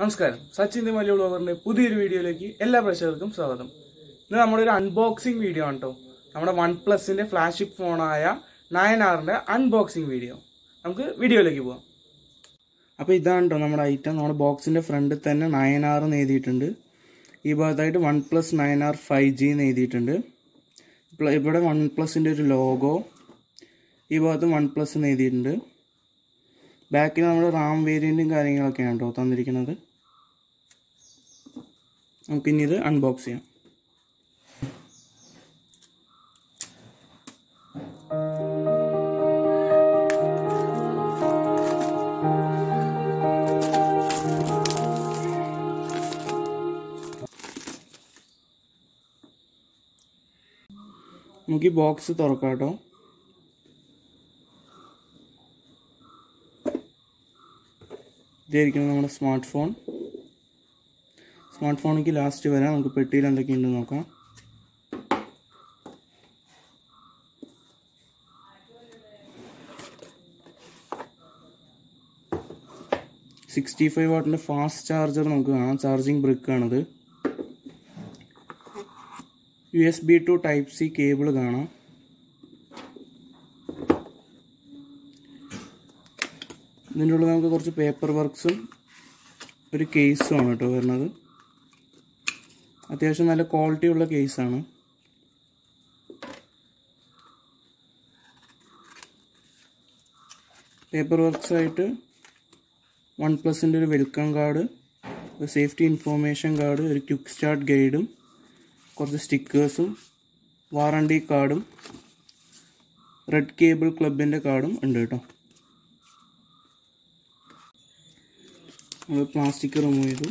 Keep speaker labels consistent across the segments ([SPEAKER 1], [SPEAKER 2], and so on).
[SPEAKER 1] നമസ്കാരം. സച്ചിൻ മലയാള ബ്ലോഗറിന്റെ പുതിയൊരു വീഡിയോയിലേക്ക് എല്ലാ പ്രേക്ഷകർക്കും സ്വാഗതം. ഇന്ന് നമ്മുടെ ഒരു അൺബോക്സിംഗ് വീഡിയോ ആണ് കേട്ടോ നമ്മുടെ വൺ പ്ലസിന്റെ ഫ്ലാഗ്ഷിപ്പ് ഫോണായ നയൻ ആറിന്റെ അൺബോക്സിംഗ് വീഡിയോ നമുക്ക് വീഡിയോയിലേക്ക് പോവാം. അപ്പോൾ ഇതാണ് കേട്ടോ നമ്മുടെ ഐറ്റം നമ്മുടെ ബോക്സിന്റെ ഫ്രണ്ടിൽ തന്നെ നയൻ ആർ എന്ന് എഴുതിയിട്ടുണ്ട്. ഈ ഭാഗത്തായിട്ട് one plus nine R five G എന്ന് എഴുതിയിട്ടുണ്ട് ഇവിടെ വൺ പ്ലസിന്റെ ഒരു ലോഗോ ഈ ഭാഗത്ത് വൺ പ്ലസ് എന്ന് എഴുതിയിട്ടുണ്ട്. ബാക്കിൽ നമ്മൾ റാം വേരിയന്റും കാര്യങ്ങളൊക്കെയാണ് കേട്ടോ തന്നിരിക്കുന്നത്. നമുക്കിനി ഇത് അൺബോക്സ് ചെയ്യാം. നമുക്ക് ഈ ബോക്സ് തുറക്കാം കേട്ടോ. ഇതായിരിക്കണം നമ്മുടെ സ്മാർട്ട് ഫോൺ. സ്മാർട്ട് ഫോണിലേക്ക് ലാസ്റ്റ് വരാം. നമുക്ക് പെട്ടിയിൽ എന്തൊക്കെയുണ്ടെന്ന് നോക്കാം. സിക്സ്റ്റി ഫൈവ് വാട്ടിന്റെ ഫാസ്റ്റ് ചാർജർ നമുക്ക് കാണാം. Charging ബ്രിക്കാണത് U S B to type C cable കാണാം. ഇതിന്റെ ഉള്ളിൽ നമുക്ക് കുറച്ച് പേപ്പർ വർക്ക്സും ഒരു കേസും ആണ് കേട്ടോ വരുന്നത്. അത്യാവശ്യം നല്ല ക്വാളിറ്റി ഉള്ള കേസാണ് പേപ്പർ വർക്ക്സ് ആയിട്ട് വൺ പ്ലസിന്റെ ഒരു വെൽക്കം കാർഡ് ഒരു സേഫ്റ്റി ഇൻഫോർമേഷൻ കാർഡ് ഒരു ക്യുക്ക് സ്റ്റാർട്ട് ഗൈഡും കുറച്ച് സ്റ്റിക്കേഴ്സും വാറണ്ടി കാർഡും റെഡ് കേബിൾ ക്ലബിന്റെ കാർഡും ഉണ്ട് കേട്ടോ. നമ്മൾ പ്ലാസ്റ്റിക് റിമൂവ് ചെയ്തു.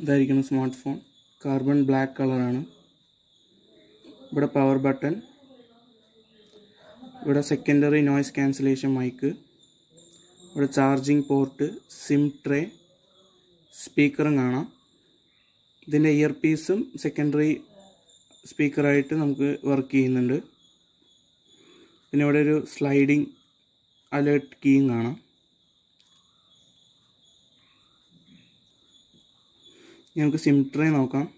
[SPEAKER 1] ഇതായിരിക്കണം സ്മാർട്ട് ഫോൺ കാർബൺ ബ്ലാക്ക് കളറാണ് ഇവിടെ പവർ ബട്ടൺ ഇവിടെ സെക്കൻഡറി നോയ്സ് ക്യാൻസലേഷൻ മൈക്ക് ഇവിടെ ചാർജിങ് പോർട്ട് സിം ട്രേ സ്പീക്കറും കാണാം. ഇതിന്റെ ഇയർ പീസും സെക്കൻഡറി സ്പീക്കറായിട്ട് നമുക്ക് വർക്ക് ചെയ്യുന്നുണ്ട്. പിന്നെ ഇവിടെ ഒരു സ്ലൈഡിങ് അലേർട്ട് കീയും കാണാം. നമുക്ക് സിം ട്രേ നോക്കാം.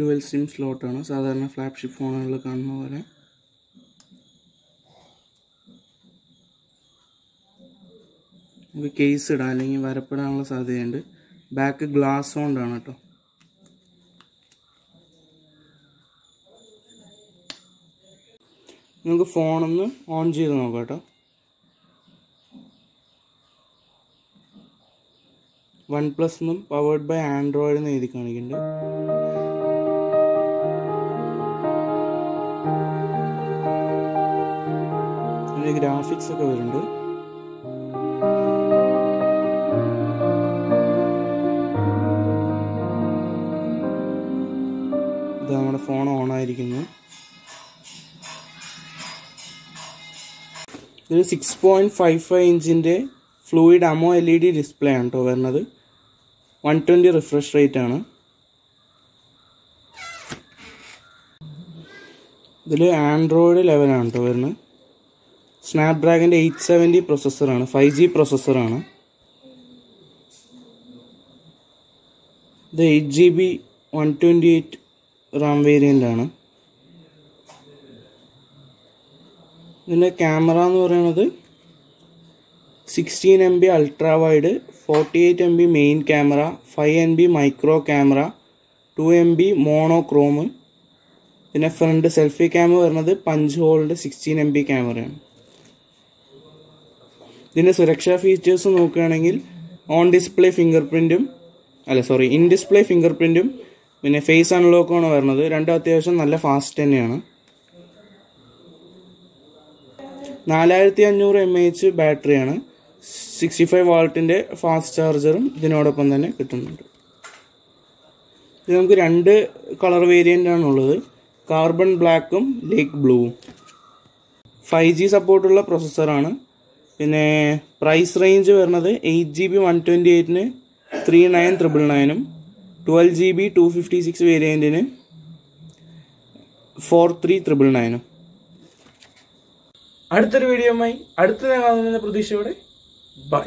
[SPEAKER 1] ഡുവൽ സിം സ്ലോട്ടാണ്. സാധാരണ ഫ്ലാഗ്ഷിപ്പ് ഫോണുകളിൽ കാണുന്ന പോലെ. നമുക്ക് കേസ് ഇടാം. അല്ലെങ്കിൽ വരപ്പെടാനുള്ള സാധ്യതയുണ്ട്. ബാക്ക് ഗ്ലാസ് കൊണ്ടാണ് കേട്ടോ. നമുക്ക് ഫോണൊന്ന് ഓൺ ചെയ്ത് നോക്കാം കേട്ടോ. വൺ പ്ലസ് എന്നും പവേർഡ് ബൈ ആൻഡ്രോയിഡ് എന്ന് എഴുതി കാണിക്കുന്നുണ്ട് ഗ്രാഫിക്സ് ഒക്കെ വരുന്നുണ്ട്. ഇത് സിക്സ് പോയിന്റ് ഫൈവ് ഫൈവ് ഇഞ്ചിന്റെ fluid AMOLED display ആണ് കേട്ടോ വരുന്നത്. വൺ ട്വന്റി റിഫ്രഷ് റേറ്റ് ആണ്. ഇതിൽ ആൻഡ്രോയിഡ് ലെവൻ ആണ് കേട്ടോ വരുന്നത്. സ്നാപ്ഡ്രാഗന്റെ എയ്റ്റ് സെവന്റി പ്രൊസസ്സറാണ് ഫൈവ് ജി പ്രൊസസ്സറാണ് ഇത് eight G B one twenty eight RAM variant ഇതിന്റെ ക്യാമറ എന്ന് പറയുന്നത് sixteen M B ultra wide forty eight M B main camera five M B micro camera two M B monochrome പിന്നെ front selfie camera വരുന്നത് punch hole sixteen M B ക്യാമറയാണ് ഇതിന്റെ സുരക്ഷാ features നോക്കുകയാണെങ്കിൽ on display finger പ്രിന്റും അല്ല sorry in display finger പ്രിന്റും പിന്നെ ഫേസ് അൺലോക്കുമാണ് വരുന്നത്. രണ്ടും അത്യാവശ്യം നല്ല ഫാസ്റ്റ് തന്നെയാണ്. നാലായിരത്തി അഞ്ഞൂറ് എം എച്ച് ബാറ്ററിയാണ്. സിക്സ്റ്റി ഫൈവ് വാൾട്ടിന്റെ ഫാസ്റ്റ് ചാർജറും ഇതിനോടൊപ്പം തന്നെ കിട്ടുന്നുണ്ട്. ഇത് നമുക്ക് രണ്ട് കളർ വേരിയന്റ് ആണുള്ളത് കാർബൺ ബ്ലാക്കും ലേക്ക് ബ്ലൂവും. ഫൈവ് ജി സപ്പോർട്ടുള്ള പ്രൊസസ്സറാണ് പിന്നെ പ്രൈസ് റേഞ്ച് വരുന്നത് eight G B one twenty എയ്റ്റിന് three nine triple നയനും twelve G B two fifty six വേരിയന്റിന് four three triple നയനും അടുത്തൊരു വീഡിയോയുമായി അടുത്ത കാണുന്ന പ്രതീക്ഷയോടെ. ബൈ.